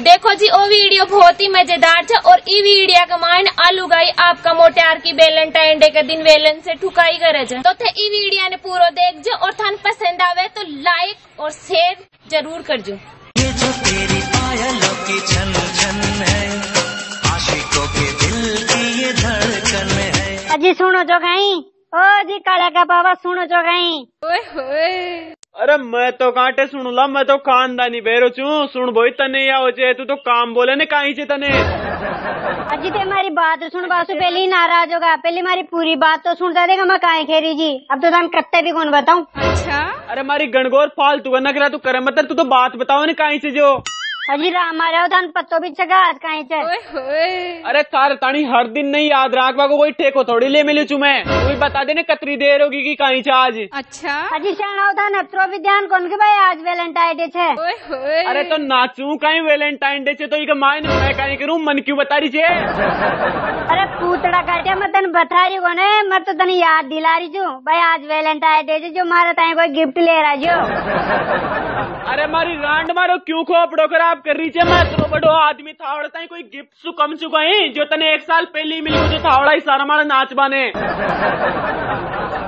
देखो जी ओ वीडियो बहुत ही मज़ेदार था और ई वीडियो का मान आलू गाई आपका मोटार की वेलेंटाइन डे के दिन वेलन से ठुकाई करे छे। तो थे ई वीडियो ने पूरो देख जो और थान पसंद आवे तो लाइक और शेयर ज़रूर कर जो ये जो तेरी पायलों की छन छन है आशिकों के दिल की ये धड़कन है। अजी सुनो जो गई ओ जी काला का बाबा सुनो जो गई ओए होए। अरे मैं तो कांटे सुनूला मैं तो खानदानी बेरो छू सुन बोई तने या हो तू तो काम बोले ने कहीं से तने। अजी ते मारी बात सुन बासु पहले ही नाराज़ होगा पहले मारी पूरी बात तो सुनता देगा मैं काहे खेरी जी। अब तो तुम कत्ते भी कौन बताऊँ? अच्छा? अरे मारी गणगौर फालतू का तू करे मतलब तू तो बात बताओ ने कहीं से जो। राम आ थान पत्तो भी चगा आज काहे चे अरे कार तानी हर दिन नहीं याद राखवा को कोई ठेको थोड़ी ले मिली चू मैं। तू बता देने कतरी देर होगी कि कहीं से आज। अच्छा। थान अत्रो भी ध्यान कौन के भाई आज वेलेंटाइन डे छे। ओए होए अरे तो नाचू कहीं वेलेंटाइन डे से तो ये मायने मैं कहीं करूँ मन क्यों बता रही छे? पूतड़ा काटे मैं तन बता रही हूँ ने मैं तो तने याद दिला रही छू भाई, आज वेलेंटाइन डे जो मारा ताई कोई गिफ्ट ले रहा जो। अरे मारी रांड मारो, क्यों खोपड़ो खराब कर रही छे? मैं तो बड़ो आदमी थावड़ ताई कोई गिफ्ट सु कम सु कहीं जो तने एक साल पहले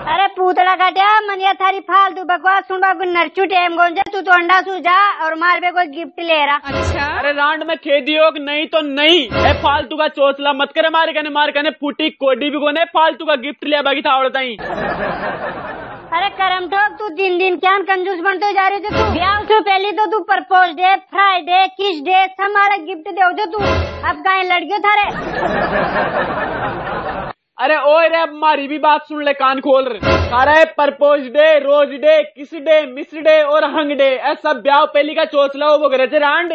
अरे पूतड़ा काटे मनिया थारी फालतू बकवास सुन बाबू नरचू टेम गोन जा तू तो अंडा सू जा और मार पे कोई गिफ्ट ले रहा अच्छा। अरे रांड में खेदी योग नहीं तो नहीं। ए फालतू का चोचला मत करे मारे कने मार कने फूटी कोडी भी कोने फालतू का गिफ्ट लिया बाकी थावड़ ताई। अरे करम ठोक तू दिन दिन क्या कंजूस बनते जा रही थे तू? ब्याह से पहले तो तू propose day Friday kiss day हमारा गिफ्ट दे तू। अब गाय लड़कियों थारे। अरे ओए रे अब मारी भी बात सुन ले कान खोल रहे सारा है propose day rose day kiss day miss day और हंग डे ऐ सब ब्याह पहली का चोचला हो वो करे थे रांड।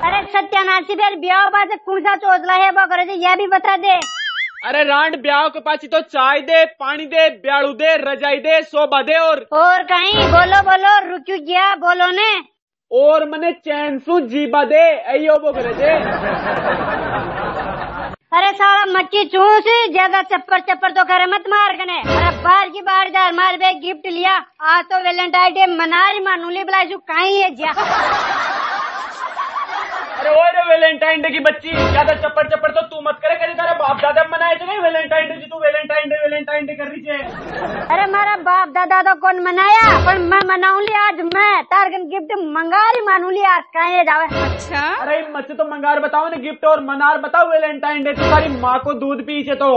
अरे सत्यानाशी फिर ब्याह बाद कौन सा चोचला है वो करे थे यह भी बता दे। अरे रांड ब्याह के पाची तो चाय दे पानी दे ब्याड़ू दे रजाई दे शोभा दे और और कहीं बोलो बोलो रुक्यू गया बोलो ने। और मने चैन सु जीबा दे अयो वो करे थे सारा मच्छी चूस, ज़्यादा चप्पर चप्पर तो करे मत मार कने। अरे बार की बार जा मार बे गिफ्ट लिया। आज तो वेलेंटाइन डे मना रही मानूली बुलाई कहीं है जा। अरे ओए रे वेलेंटाइन डे की बच्ची, ज़्यादा चप्पर चप्पर तो तू मत करे करे तारा बाप दादा वेलेंटाइन डे जी तू वेलेंटाइन डे वेलेंटाइन डे कर रही छे अरे मारा बाप दादा तो कौन मनाया? पर मैं मनाऊँगी आज? मैं तारगन गिफ्ट मंगा रही मानूली आज कहीं जावे? अच्छा। अरे मत तो मंगार बताओ ना गिफ्ट और मनार बताओ वेलेंटाइन डे तुम्हारी माँ को दूध पी छे तो।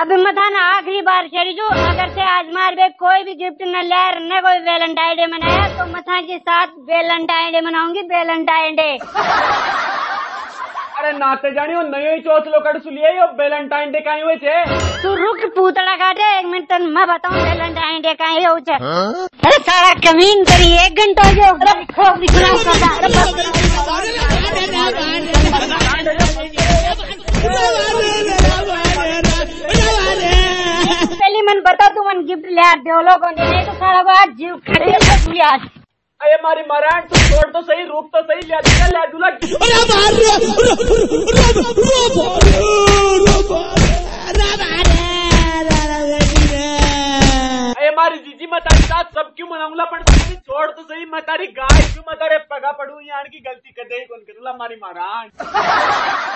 अब मथा ना आखिरी बार चली जो अगर से आज मार बे कोई भी गिफ्ट न ले न कोई वेलेंटाइन डे मनाया तो मथा के साथ वेलेंटाइन डे मनाऊँगी वेलेंटाइन डे अरे नाते जानी हो नयो ही चोच लो कड़ सुलिए यो वेलेंटाइन डे काई हुए छे? तू रुक पूतड़ा काटे एक मिनट तन मैं बताऊँ वेलेंटाइन डे कहीं हो छे? अरे सारा कमीन करी एक घंटा हो गयो। अरे खोप दिखना करता अरे पहले मन बता तू मन गिफ्ट ले आ दे लोगों ने नहीं तो सारा बात जीव खड़े आज अरे मारी मरान तू छोड़ तो सही रूप तो सही अरे मारी जीजी साथ सब क्यों मनाऊँगा पर तू छोड़ तो सही गाय क्यों पगा पड़ू यार की गलती कर दे कौन करूला मारी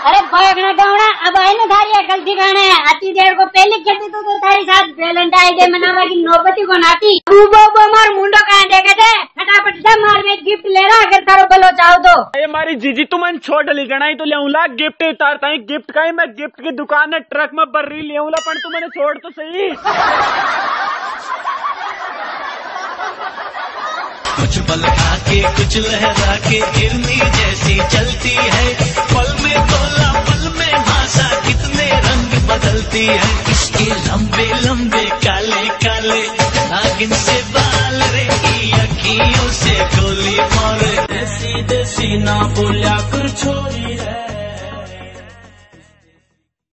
अरे भागना गावना अब है ना थारी गलती करने देर को पहले खेती तो, तो साथ डे मनावा की नौबती को नाती तू मार मुंडो कहाँ देखे थे से मार में गिफ्ट ले रहा अगर थारो बलो चाहो तो। अरे मारी जीजी तू मन छोड़ ली जनाई तो लेऊला गिफ्ट उतारता ही गिफ्ट का ही मैं गिफ्ट की दुकान है ट्रक में बर्री लेऊला पर तू मैंने छोड़ तो सही। कुछ पल आके कुछ लहरा के हिरनी जैसी चलती है पल में तोला अखियों से गोली मारे देसी देसी ना बोलिया कर छोरी है